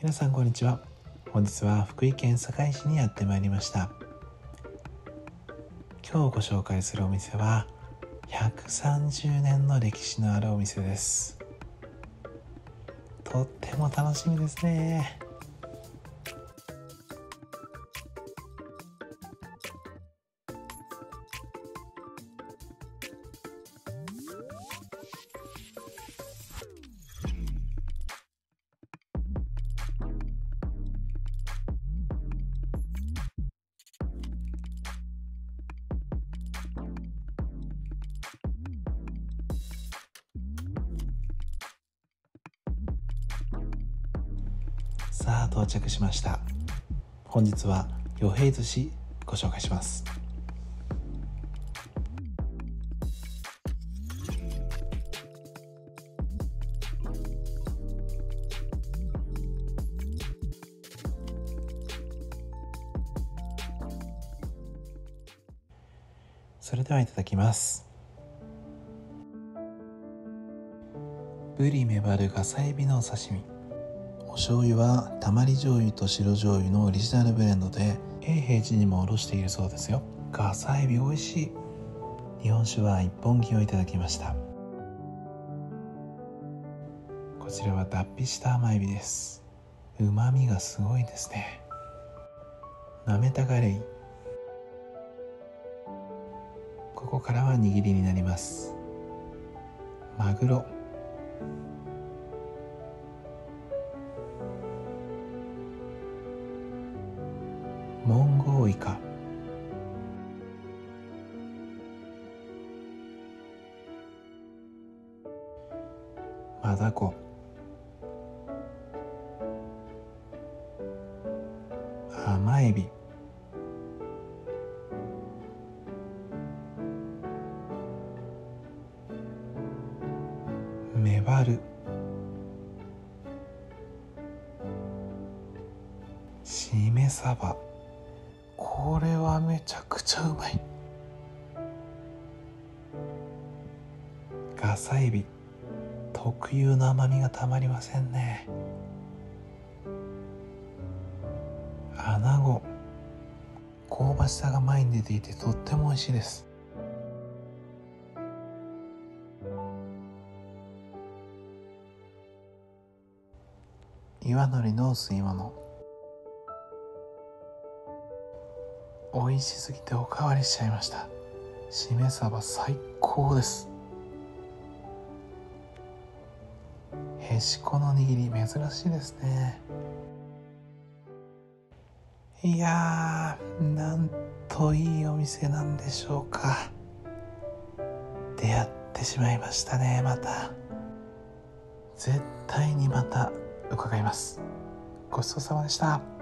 皆さんこんにちは。本日は福井県堺市にやってまいりました。今日ご紹介するお店は130年の歴史のあるお店です。とっても楽しみですね。さあ到着しました。本日は与平寿司ご紹介します。それではいただきます。ブリメバルガサエビのお刺身。醤油はたまり醤油と白醤油のオリジナルブレンドで永平寺にもおろしているそうですよ。ガサエビ美味しい。日本酒は一本木をいただきました。こちらは脱皮した甘エビです。旨味がすごいですね。なめたガレイここからは握りになります。マグロ。モンゴウイカマダコ甘エビ。メバル。しめ鯖これはめちゃくちゃうまい。ガサエビ特有の甘みがたまりませんね。アナゴ香ばしさが前に出ていてとっても美味しいです。岩のりの吸い物。美味しすぎておかわりしちゃいました。しめ鯖最高です。へしこの握り珍しいですね。いやーなんといいお店なんでしょうか。出会ってしまいましたねまた。絶対にまた伺います。ごちそうさまでした。